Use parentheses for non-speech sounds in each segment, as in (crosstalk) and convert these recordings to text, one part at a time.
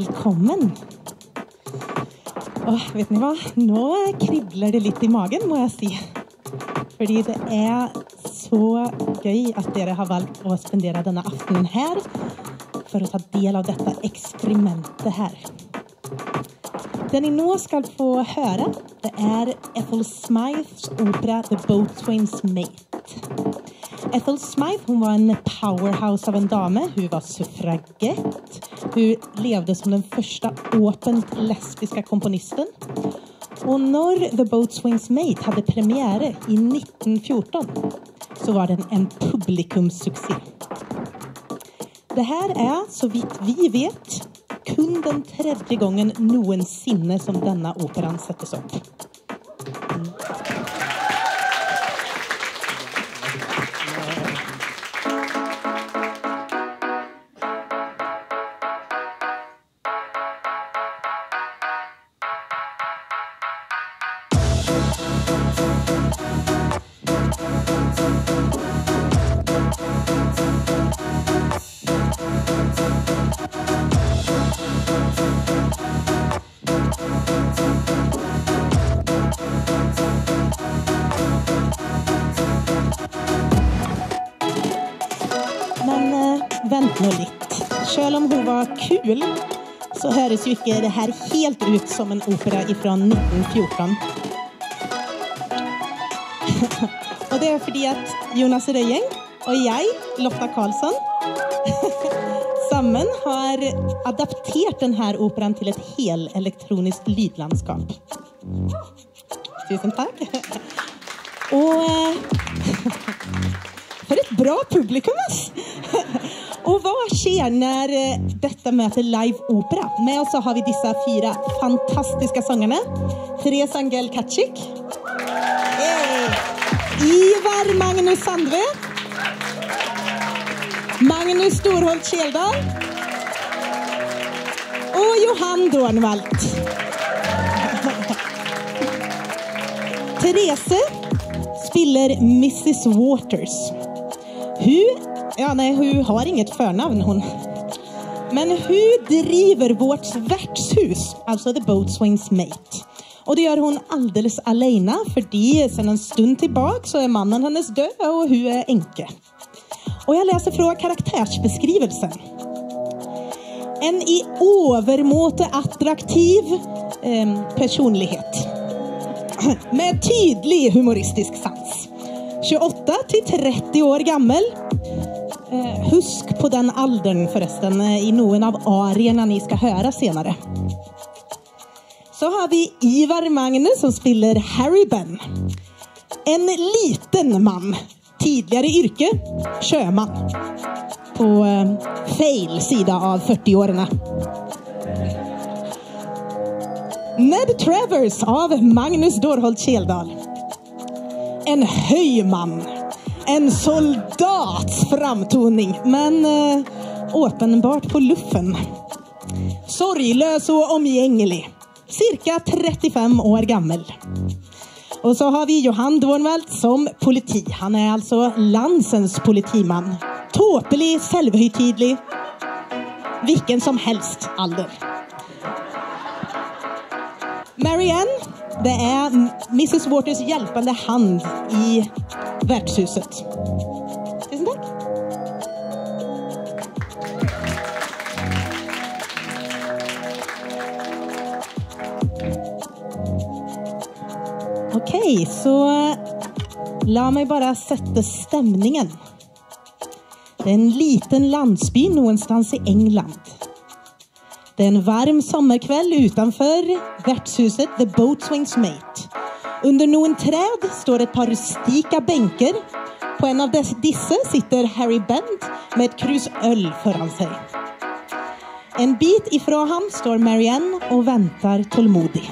välkommen! Och vet ni vad? Nu kribblar det lite i magen, må jag säga. För det är så gøy att ni har valt att spendera denna afton här för att ta del av detta experiment här. Det ni nu ska få höra det är Ethel Smythes opera The Boatswain's Mate. Ethel Smythe hon var en powerhouse av en dame. Hon var suffragett. Hur levde som den första åtent lesbiska komponisten. Och när The Boat Swings Mate hade premiär i 1914 så var den en publikumssuccé. Det här är, så vitt vi vet, kun den tredje gången någonsin som denna operan sättes upp. vidare så gick det här helt ut som en opera ifrån 1914. (laughs) och det är för att Jonas Röjeng och jag, Lotta Karlsson, (laughs) Samman har adapterat den här operan till ett helt elektroniskt lydlandskap. Tusen tack. (laughs) Och eh, för ett bra publikum. Och vad sker när eh, detta möter live opera? Med oss har vi dessa fyra fantastiska sångarna. Therese Angel Kacik. Ivar Magnus Sandve. Magnus Storholt Kjeldal. Och Johan Dornvalt. (laughs) Therese spiller Mrs Waters. Hun Ja, nej, hon har inget förnamn hon. Men hur driver vårt värdshus, alltså The Boatswains Mate? Och det gör hon alldeles alena, för sedan en stund tillbaka så är mannen hennes död och hon är änke. Och jag läser från karaktärsbeskrivelsen. En i övermåte attraktiv eh, personlighet. (clears throat) Med tydlig humoristisk sans. 28 till 30 år gammal. Eh, husk på den aldern förresten eh, i någon av arierna ni ska höra senare. Så har vi Ivar Magnus som spiller Harry Ben. En liten man. Tidigare yrke Sjöman. På eh, fel sida av 40-åren. Ned Travers av Magnus Dorholt Kjeldal. En höjman. En soldats framtoning, men eh, åpenbart på luffen. Sorglös och omgänglig. Cirka 35 år gammal. Och så har vi Johan Dornwalt som politi. Han är alltså landsens politiman. Tåpelig, självhögtidlig. Vilken som helst alder. Marianne, det är Mrs Waters hjälpande hand i värdshuset. Tusen tack. Okej, okay, så eh, la mig bara sätta stämningen. Det är en liten landsby någonstans i England det är en varm sommarkväll utanför värdshuset The Boatswain's Mate. Under någon träd står ett par rustika bänkar. På en av dessa sitter Harry Bent med ett krus öl föran sig. En bit ifrån honom står Marianne och väntar tålmodig.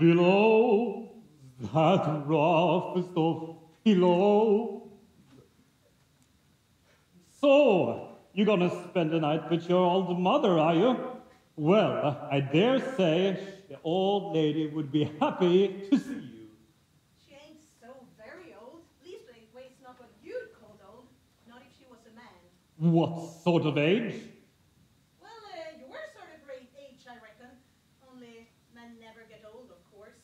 The that roughest of pillows. So, you're gonna spend the night with your old mother, are you? Well, I dare say the old lady would be happy to see you. She ain't so very old. Leastways, not what you'd call old. Not if she was a man. What sort of age? Well, uh, your sort of great age, I reckon. Only men never get old, of course.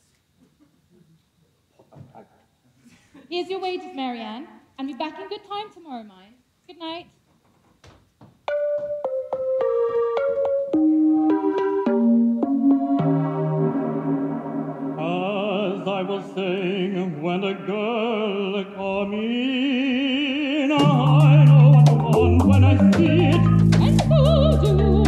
Here's your wages, Marianne, and be back in good time tomorrow, mind. Good night. As I was saying, when a girl come in, I know the one when I see it. And so do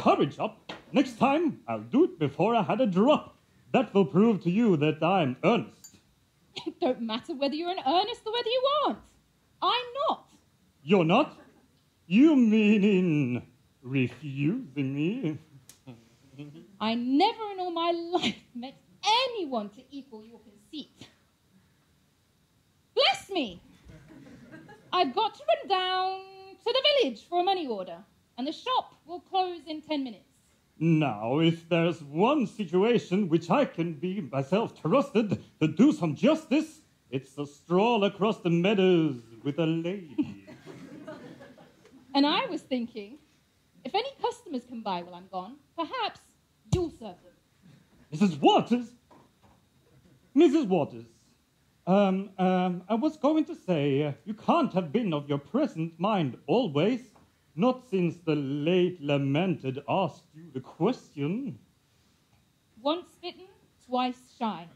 courage up. Next time, I'll do it before I had a drop. That will prove to you that I'm earnest. It (laughs) don't matter whether you're in earnest or whether you aren't. I'm not. You're not? You mean in refusing me? (laughs) I never in all my life met anyone to equal your conceit. Bless me! I've got to run down to the village for a money order, and the shop will close in ten minutes. Now, if there's one situation which I can be myself trusted to do some justice, it's a stroll across the meadows with a lady. (laughs) And I was thinking, if any customers come by while I'm gone, perhaps you'll serve them. Mrs. Waters? Mrs. Waters, um, um, I was going to say, uh, you can't have been of your present mind always, not since the late lamented asked you the question. Once bitten, twice shy.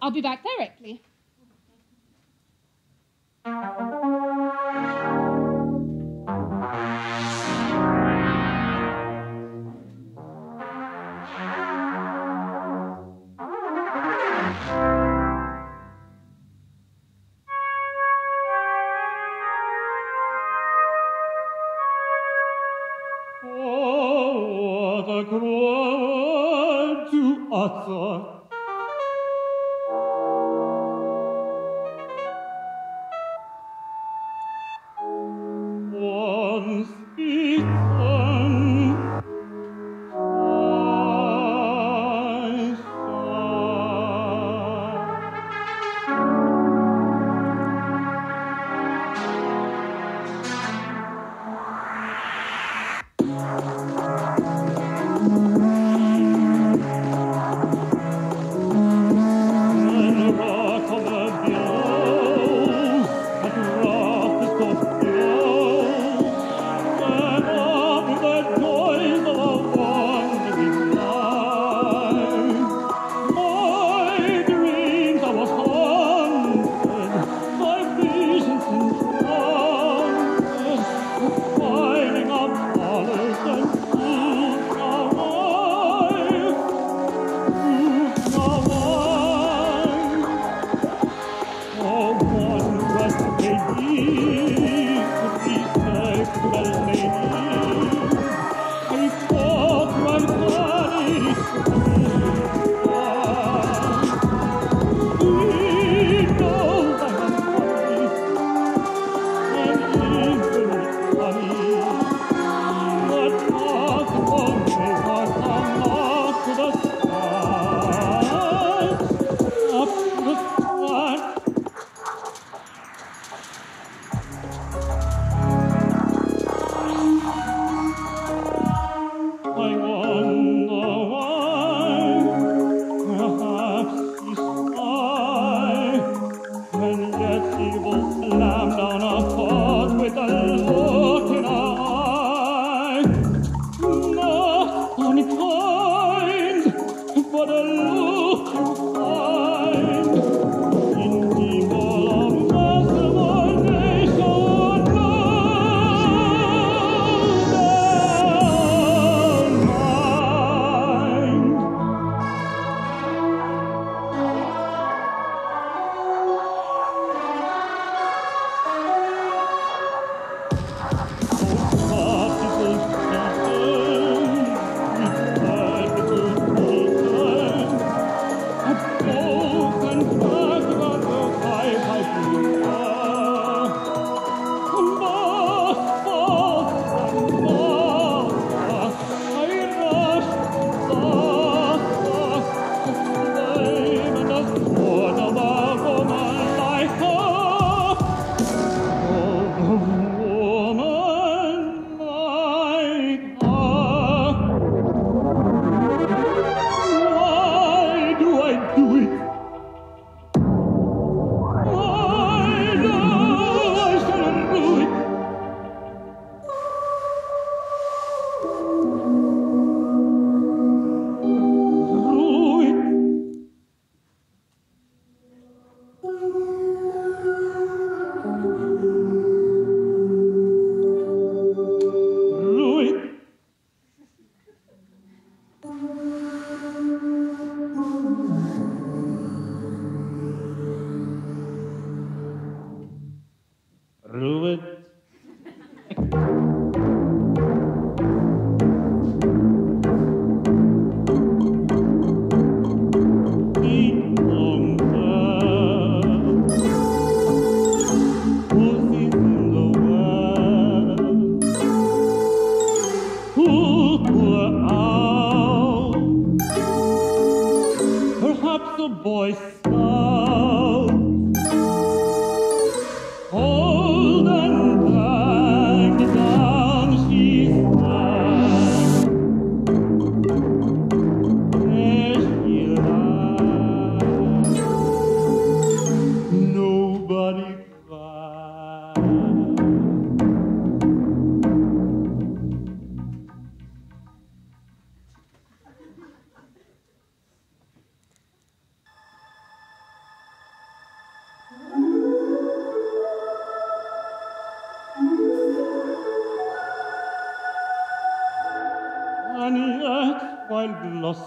I'll be back directly. Word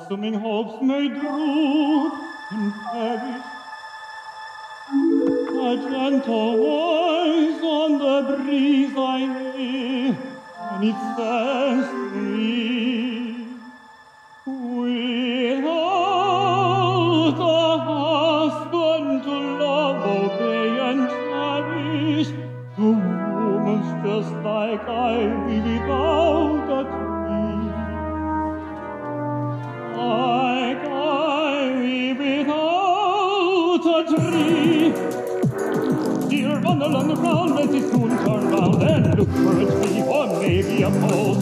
blossoming hopes may droop and perish. A gentle voice on the breeze I hear, and it says to me, Without a husband to love, obey, and cherish, woman's just like I, without a along the ground, let it soon turn round and look for a tree, or maybe a post,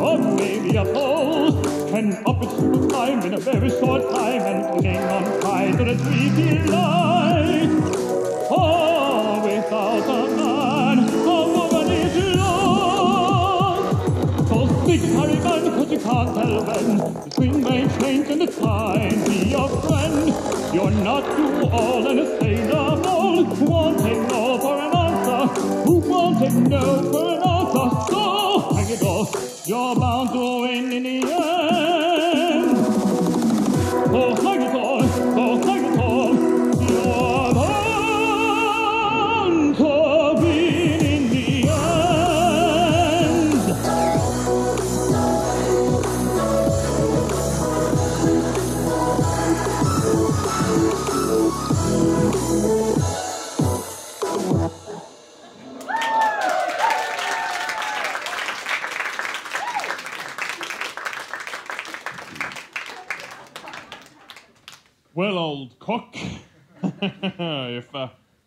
or maybe a post. And up it will climb in a very short time and cling on tight to the tree till light. Oh, without a can't tell when wind may change and the time be your friend. You're not too old and a old who won't take no for an answer, who take no for an answer. So hang it off, you're bound to win in the end. Oh, so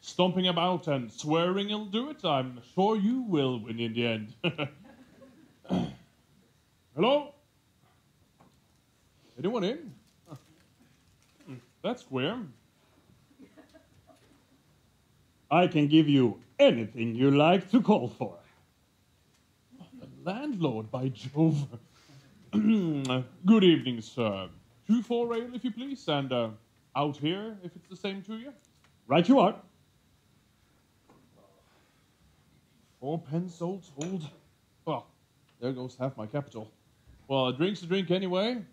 stomping about and swearing he'll do it, I'm sure you will win in the end. (laughs) Hello? Anyone in? That's queer. I can give you anything you like to call for. The landlord, by Jove. (clears throat) Good evening, sir. Two four ale, if you please, and uh, out here, if it's the same to you. Right you are. Four pence all told. Well, there goes half my capital. Well, a drink's a drink anyway.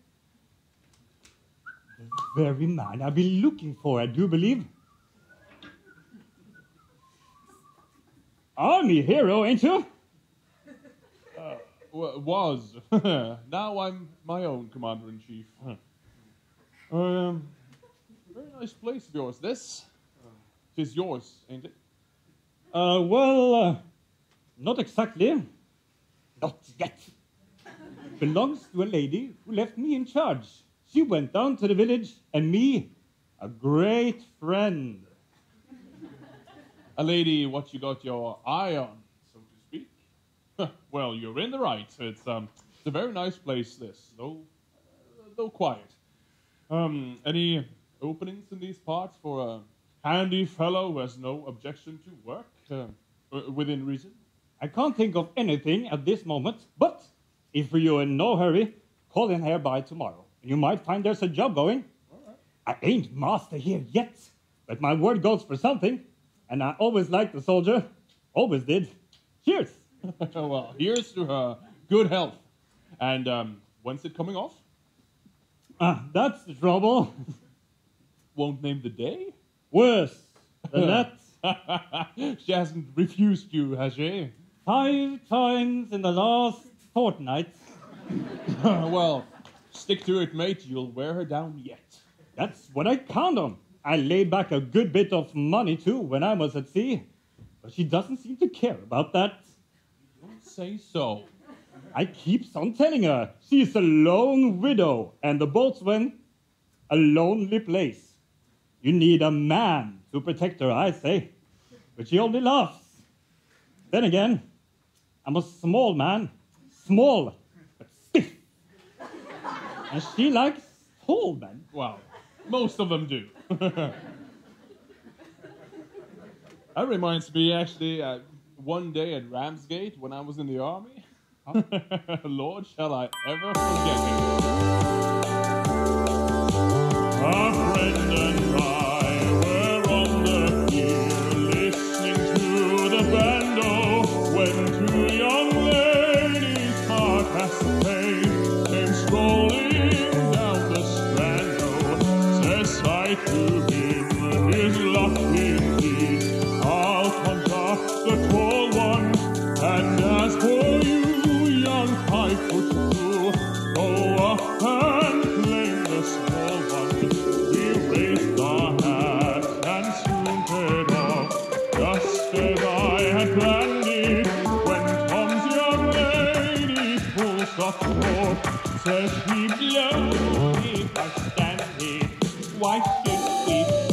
The very man I've been looking for, I do believe. Army hero, ain't you? W- was. (laughs) now I'm my own commander in chief. Um, very nice place of yours, this. Tis yours, ain't it? Uh, well, uh, not exactly. Not yet. Belongs to a lady who left me in charge. She went down to the village, and me, a great friend. A lady, what you got your eye on, so to speak. well, you're in the right. It's um, it's a very nice place. This, though, uh, though quiet. Um, any openings in these parts for a handy fellow who has no objection to work uh, within reason? I can't think of anything at this moment, but if you're in no hurry, call in here by tomorrow. You might find there's a job going. I ain't master here yet, but my word goes for something, and I always liked the soldier. Always did. Cheers! (laughs) well, here's to her good health. And um, when's it coming off? Ah, that's the trouble. (laughs) Won't name the day? Worse than that, (laughs) she hasn't refused you, has she? Five times in the last fortnight. (laughs) well, stick to it, mate. You'll wear her down yet. That's what I count on. I laid back a good bit of money too when I was at sea, but she doesn't seem to care about that. You Don't say so. I keeps on telling her she's a lone widow and the boatswain a lonely place. You need a man to protect her, I say. But she only laughs. Then again, I'm a small man, small but stiff. And she likes tall men. Well, most of them do. (laughs) that reminds me, actually, uh, one day at Ramsgate when I was in the army. (laughs) Lord, shall I ever forget it? Short, says he blow if I stand it. Why should we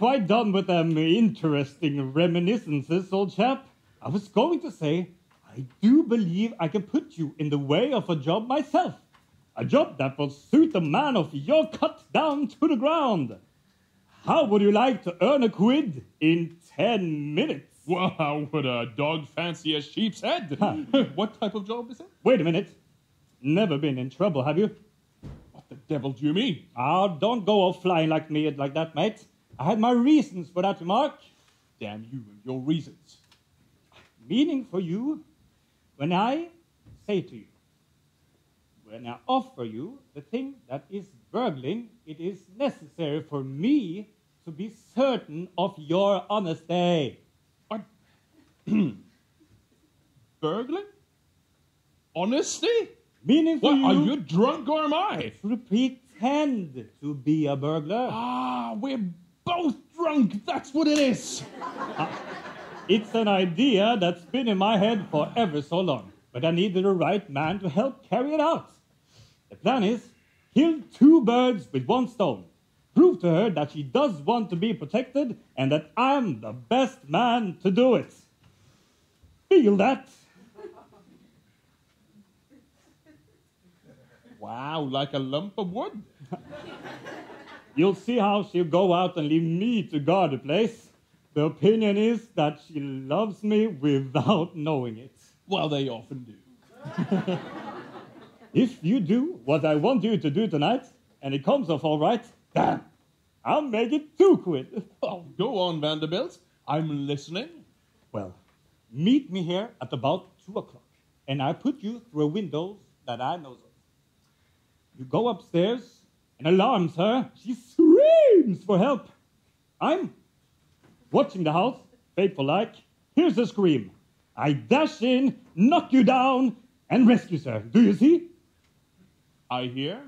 quite done with them interesting reminiscences, old chap, I was going to say, I do believe I can put you in the way of a job myself. A job that will suit a man of your cut down to the ground. How would you like to earn a quid in 10 minutes? Well, how would a dog fancy a sheep's head? (laughs) what type of job is it? Wait a minute. Never been in trouble, have you? What the devil do you mean? Ah, don't go off flying like me like that, mate. I had my reasons for that remark. Damn you and your reasons. Meaning for you, when I say to you, when I offer you the thing that is burgling, it is necessary for me to be certain of your honesty. What? (clears throat) Burgling? Honesty? Meaning for What? you, Are you drunk or am I? to pretend to be a burglar. Ah, we're both drunk. That's what it is. Uh, it's an idea that's been in my head for ever so long, but I needed the right man to help carry it out. The plan is kill two birds with one stone. Prove to her that she does want to be protected and that I'm the best man to do it. Feel that? Wow, like a lump of wood. (laughs) You'll see how she'll go out and leave me to guard the place. The opinion is that she loves me without (laughs) knowing it. Well, they often do. (laughs) If you do what I want you to do tonight, and it comes off all right, damn, I'll make it two quid. (laughs) Oh, go on, Vanderbilt. I'm listening. Well, meet me here at about two o'clock, and I'll put you through a window that I know of. You go upstairs and alarms her. She screams for help. I'm watching the house, faithful like. Here's the scream. I dash in, knock you down, and rescue her. Do you see? I hear.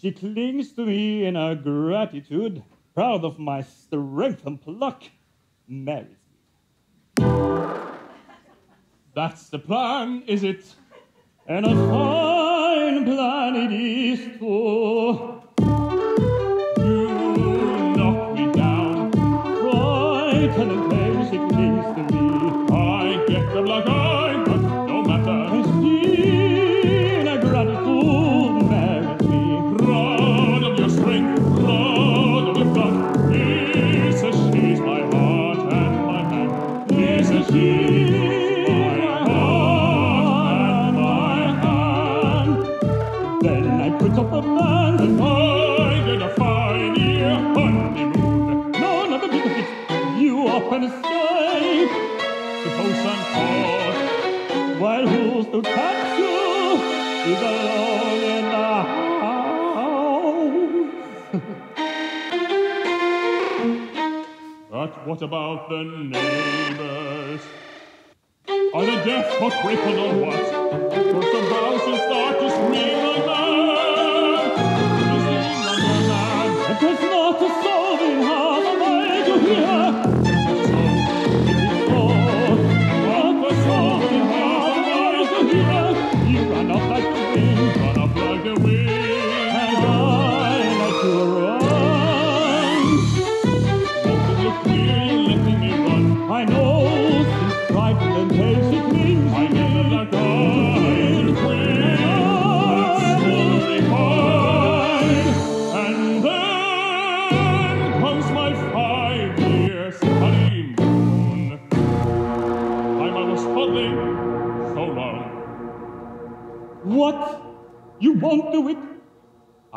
She clings to me in her gratitude, proud of my strength and pluck, marries me. That's the plan, is it? And a fine plan. benedisto What about the neighbors? Are they deaf or crippled or what?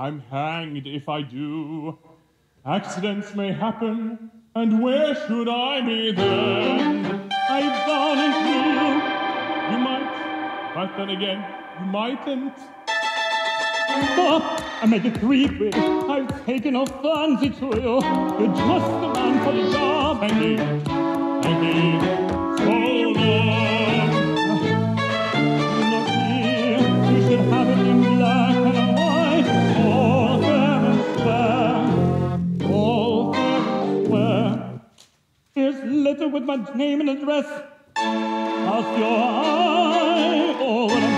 I'm hanged if I do. Accidents may happen, and where should I be then? I violently you. You might, but then again, you mightn't. Stop! I make it three quid. I've taken a fancy to you. You're just the man for the job. Hang me, hang me, so long. with my name and address. Cast your eye over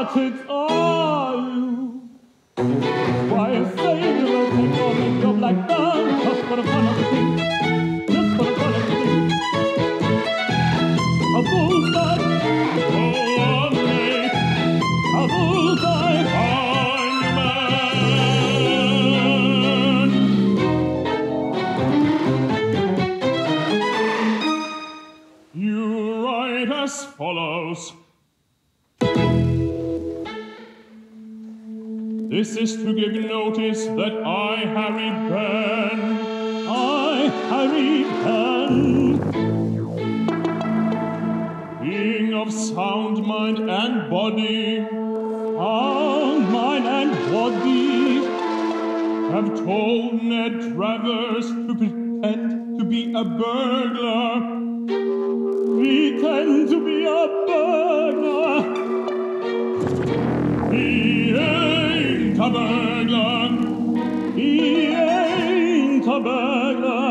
started are you? Why a singular technology job like that? Just for the fun of the thing. This is to give notice that I, Harry Benn, I, Harry Benn, being of sound mind and body, sound mind and body, have told Ned Travers to pretend to be a burglar, pretend to be a burglar. vinterbergla I vinterbergla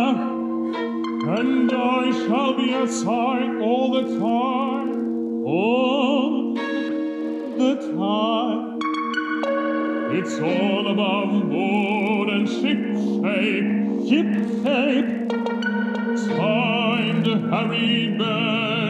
And I shall be outside all the time All the time. It's all above board and ship shape Ship shape. Time to hurry back.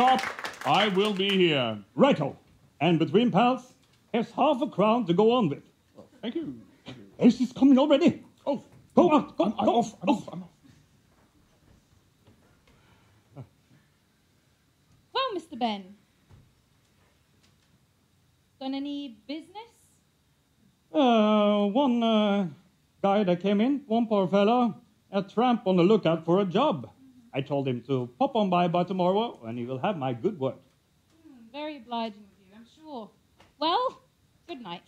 2.30 I will be here. Righto. And between pals, here's half a crown to go on with. Thank you. Thank you. Ace is coming already. Oh, Go out, go, I'm, I'm go. off. I'm off. I'm off. Well, Mr. Benn. Done any business? Uh, one uh, guy that came in, one poor fellow, a tramp on the lookout for a job. I told him to pop on by by tomorrow, and he will have my good word. Hmm, very obliging of you, I'm sure. Well, good night.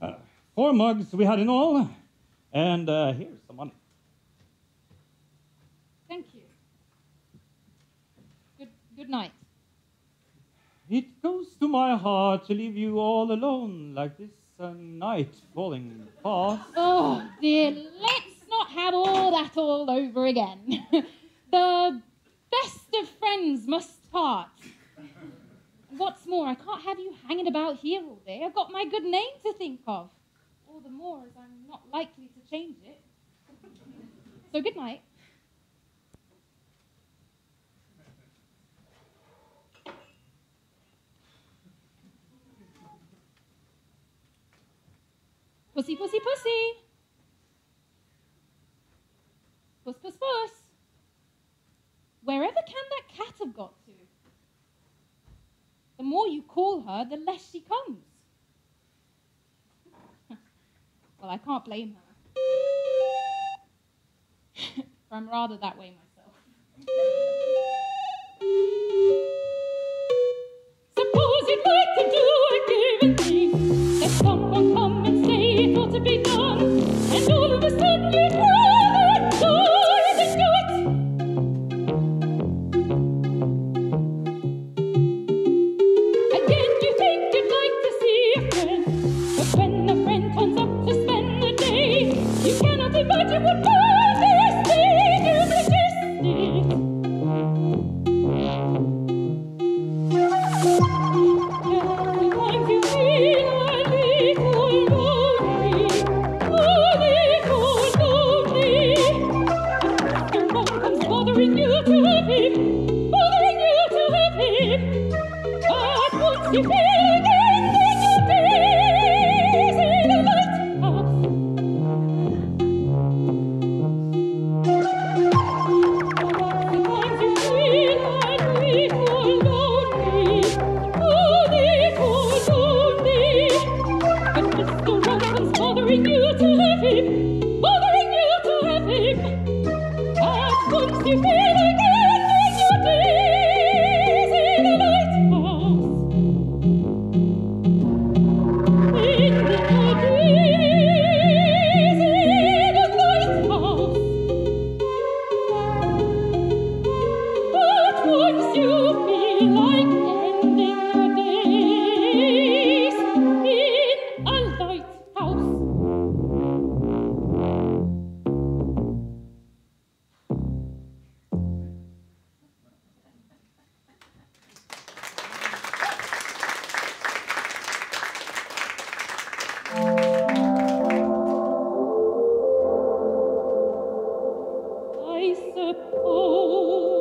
Uh, four mugs we had in all, and uh, here's some money. Thank you. Good, good night. It goes to my heart to leave you all alone like this uh, night falling fast. Oh, dear, let's not have all that all over again. (laughs) the best of friends must part. What's more, I can't have you hanging about here all day. I've got my good name to think of. All the more as I'm not likely to change it. So, good night. Pussy, pussy, pussy. Puss, puss, puss. Wherever can that cat have got to? The more you call her, the less she comes. (laughs) well, I can't blame her. (laughs) I'm rather that way myself. (laughs) Suppose you'd like to do a given thing. Let someone come and say it ought to be done. And all of a sudden you'd rather die I suppose.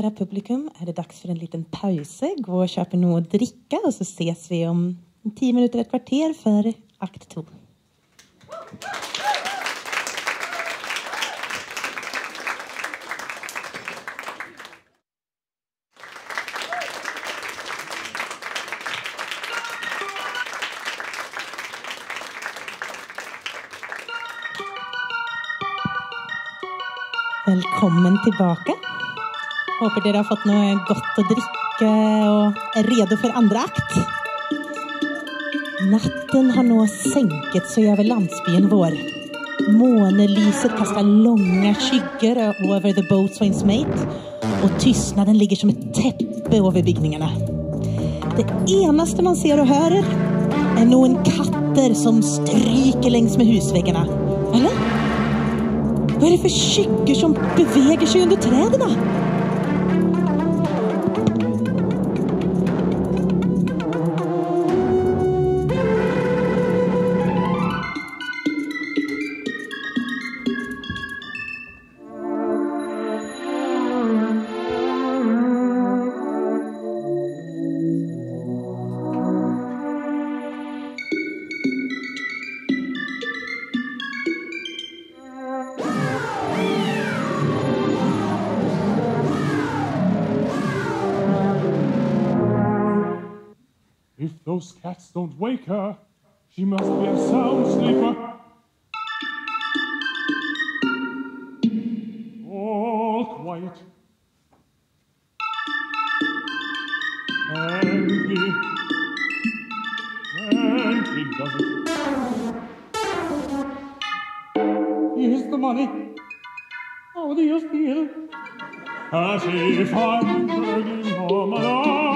Kära publikum, är det dags för en liten paus. Gå och köp något att dricka och så ses vi om tio minuter, ett kvarter för akt 2. Välkommen tillbaka. Hoppas ni har fått något gott att dricka och är redo för andra akt. Natten har nå sänkt sig över landsbyn vår. Månelyset kastar långa skuggor över the boatswains mate och tystnaden ligger som ett täppe över byggningarna. Det enaste man ser och hör är nog en katter som stryker längs med husväggarna. Eller? Vad är det för skuggor som beväger sig under träden? If those cats don't wake her, she must be a sound sleeper. All quiet. And he, and he does it. Here's the money. Do you feel? As if I'm burning all my life.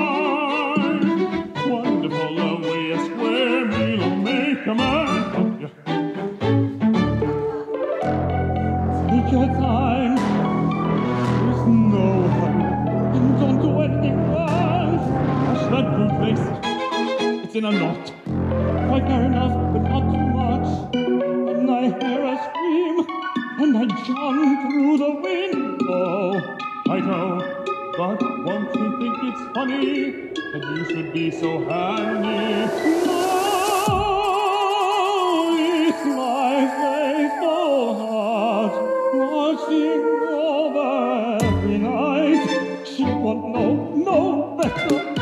In a knot. Quite near enough, but not too much. And I hear a scream, and I jump through the window. I know, but won't you think it's funny that you should be so handy? Over every night. She won't know no better.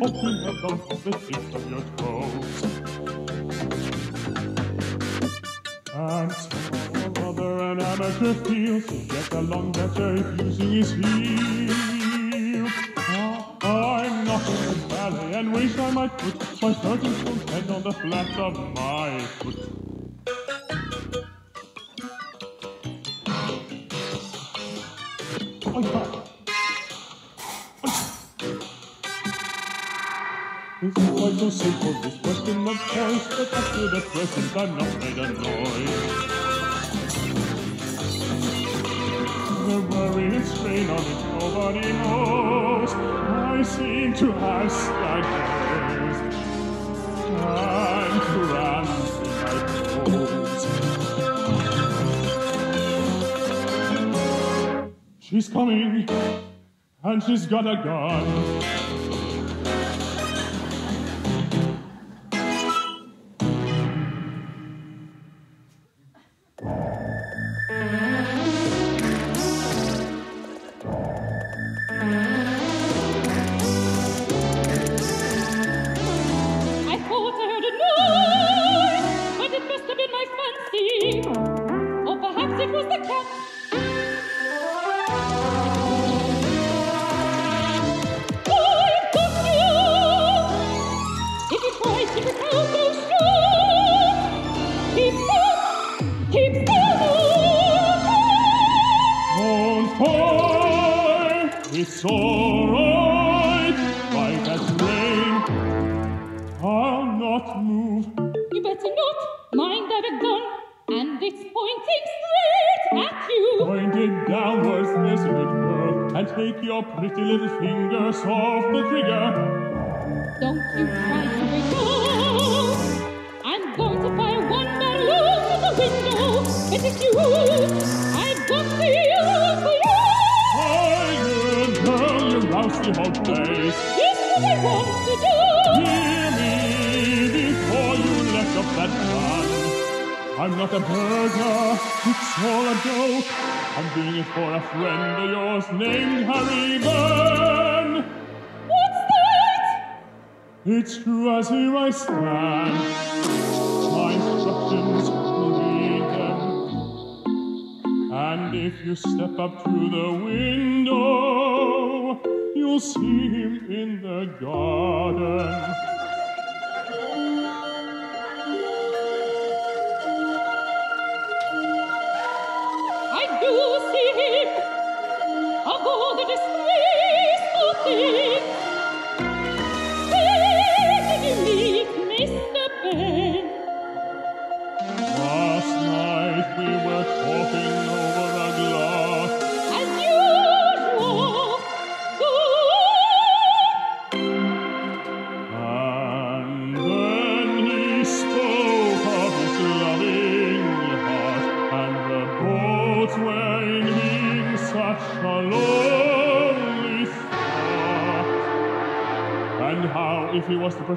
Hoping about the tips of your toes. And some other an amateur feels to get along better if using his heels. Ah, I'm not in the ballet and wish I might put my thirteen stone head on the flat of my not made a noise. The worry and strain of it nobody knows. I seem to have staggers and cramps in my bones. She's coming, and she's got a gun.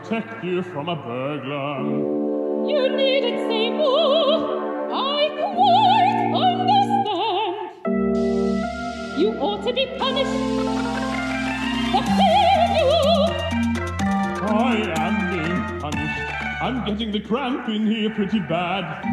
protect you from a burglar. You needn't say more. I quite understand. You ought to be punished. What you. I am being punished. I'm getting the cramp in here pretty bad.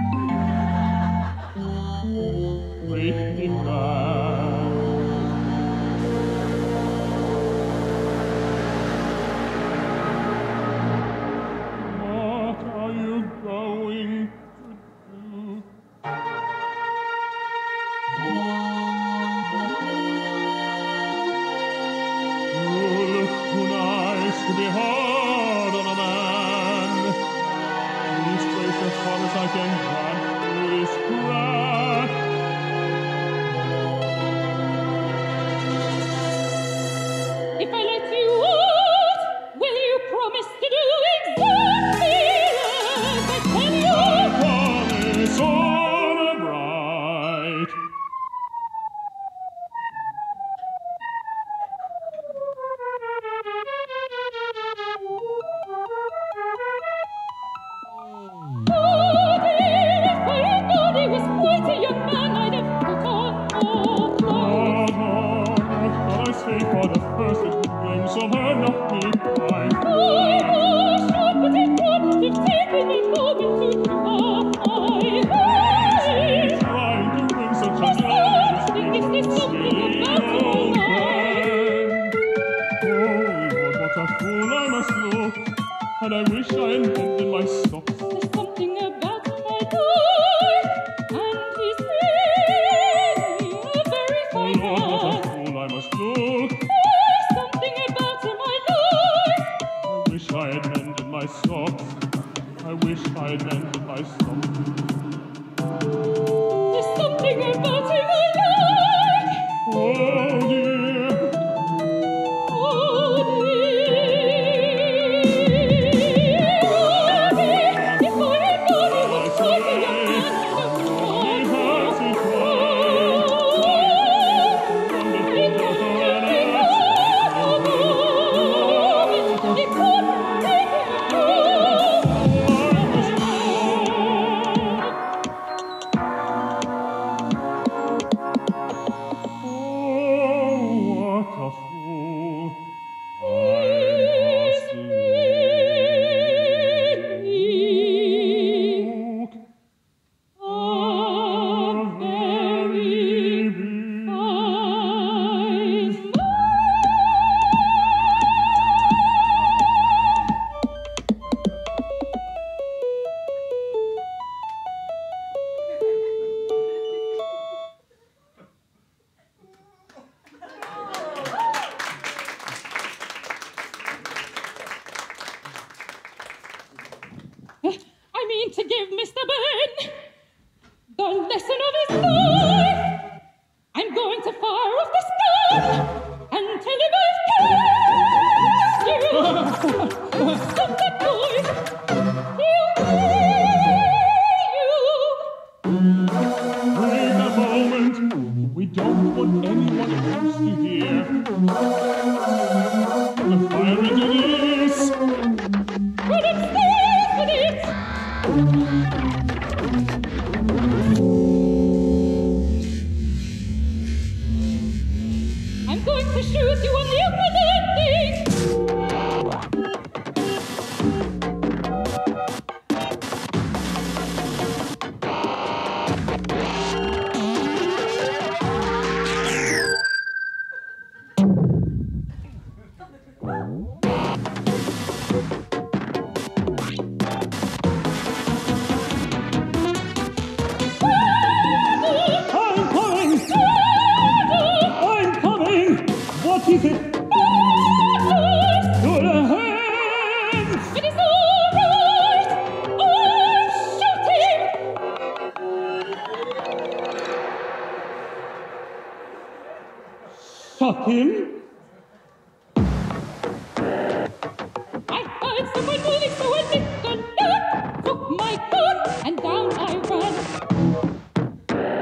I ran.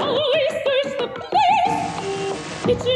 I searched the place, kitchen,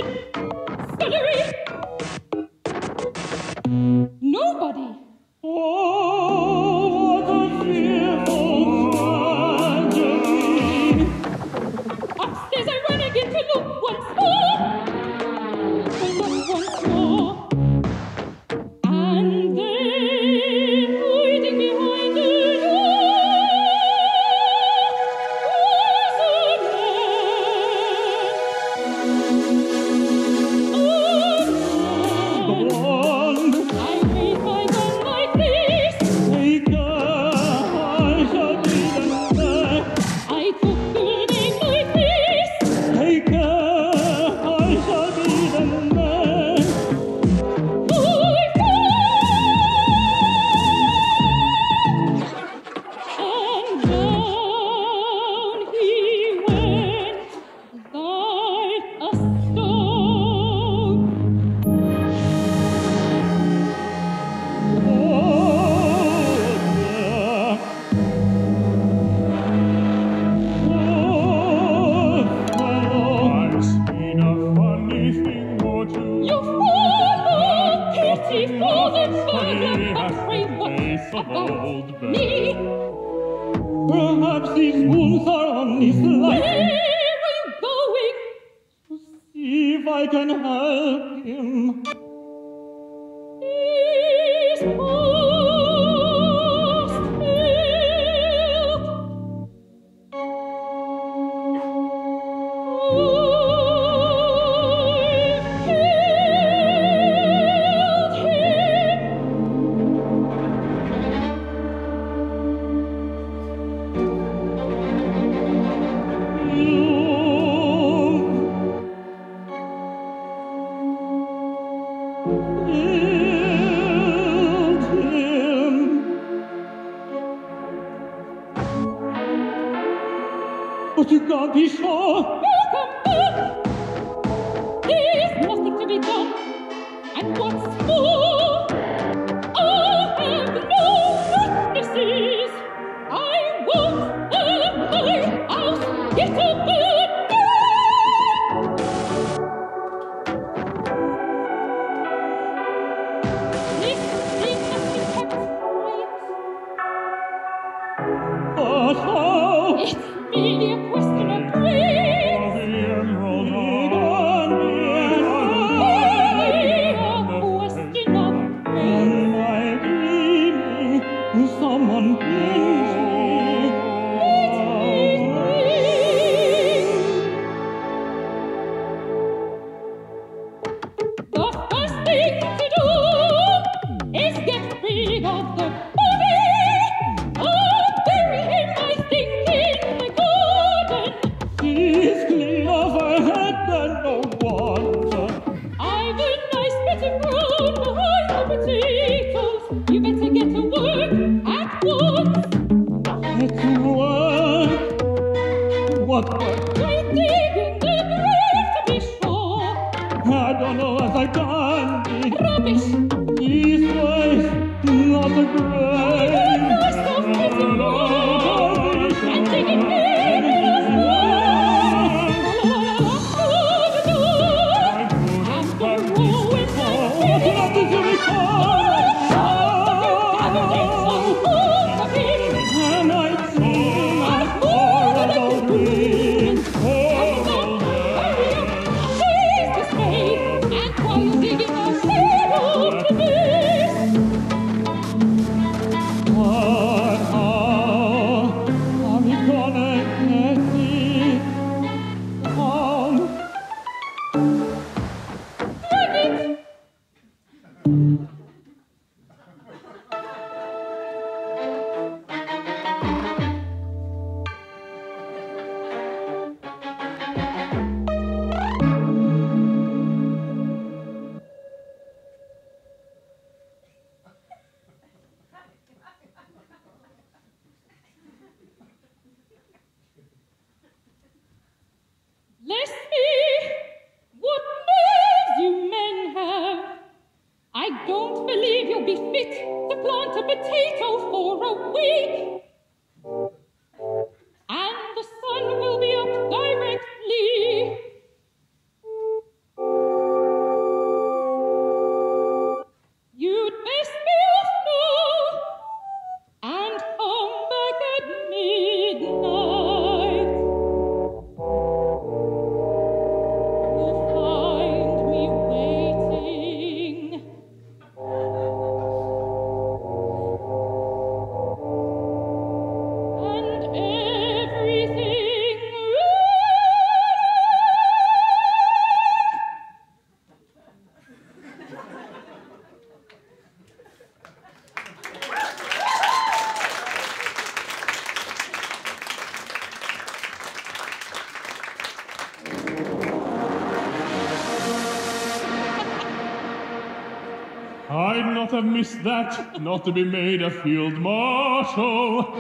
have missed that, not to be made a field marshal.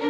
(laughs)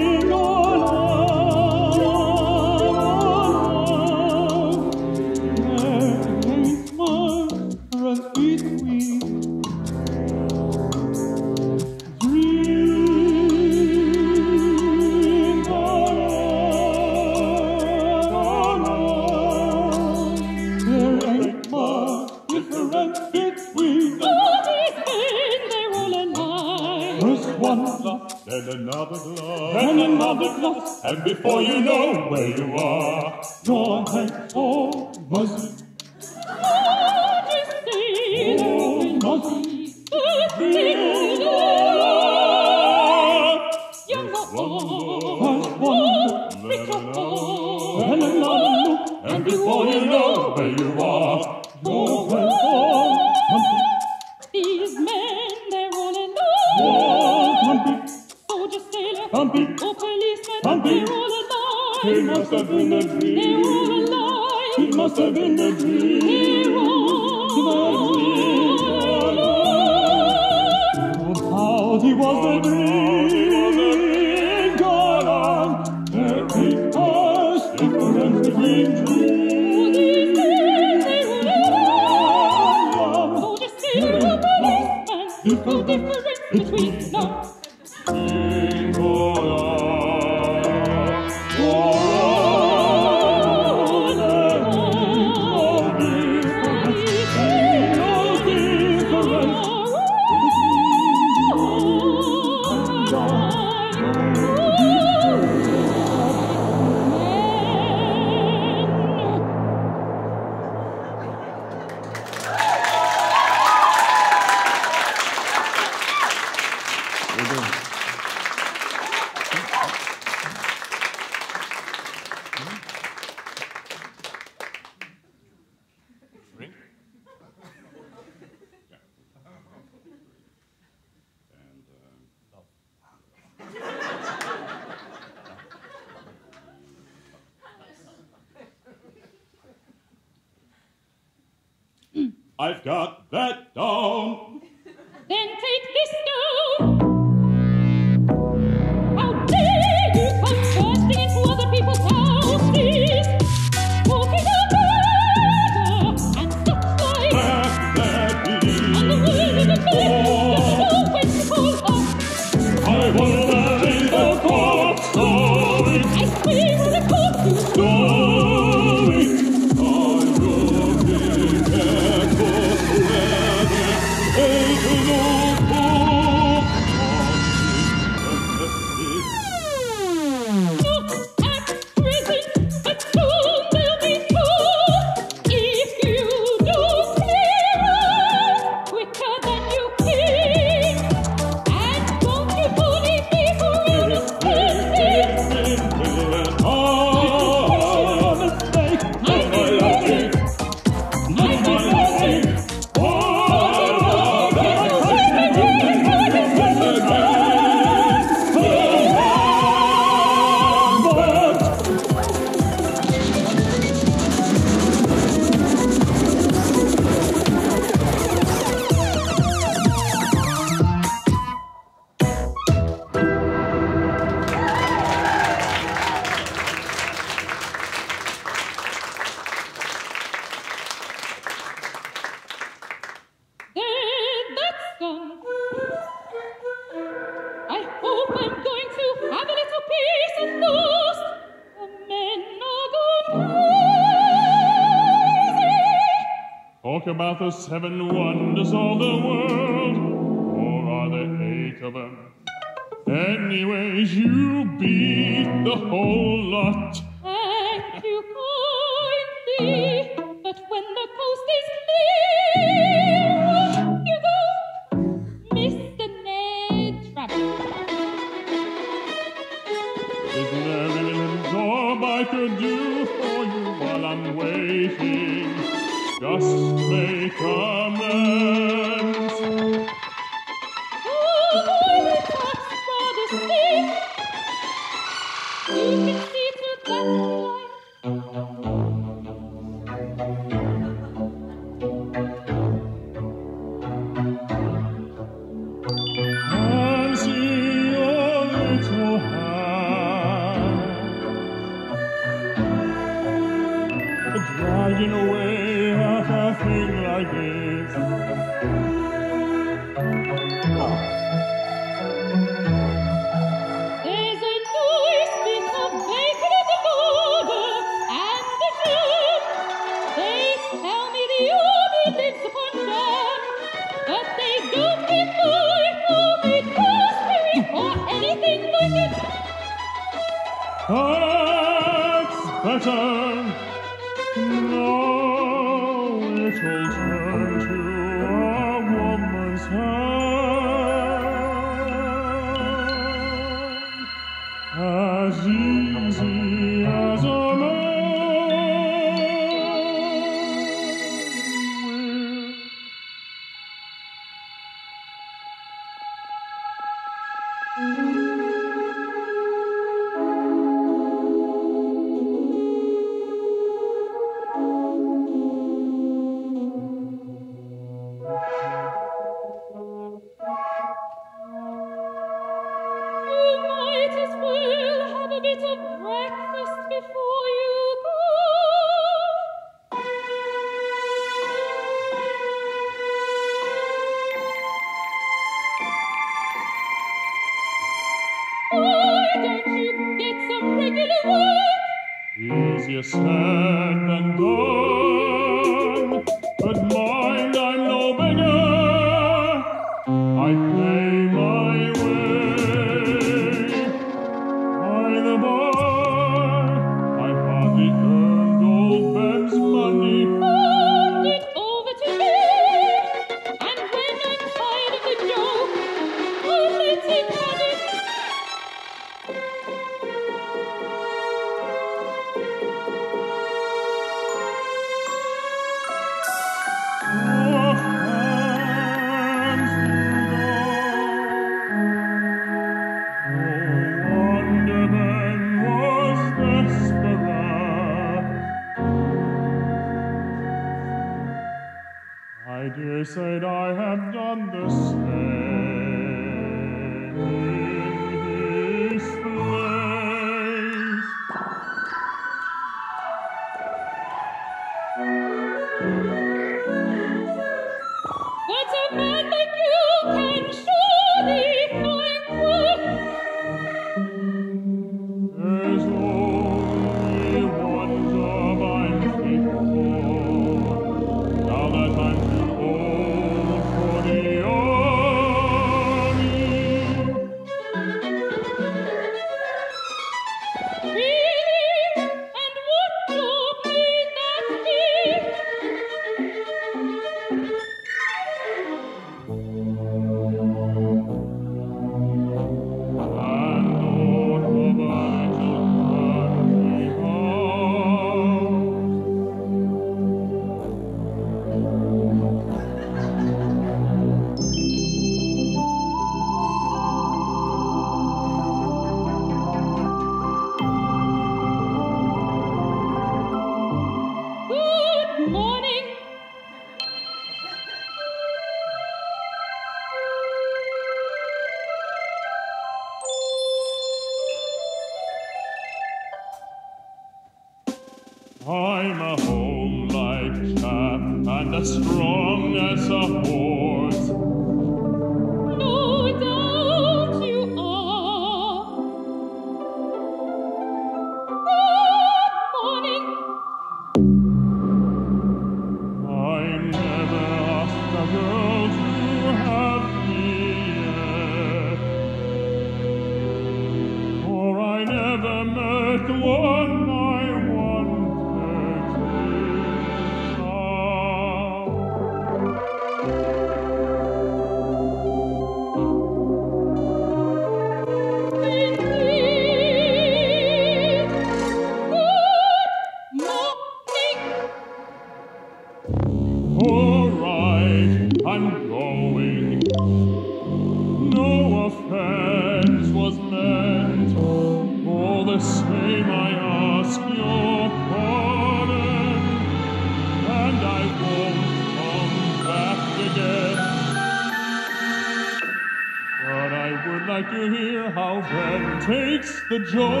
the joke.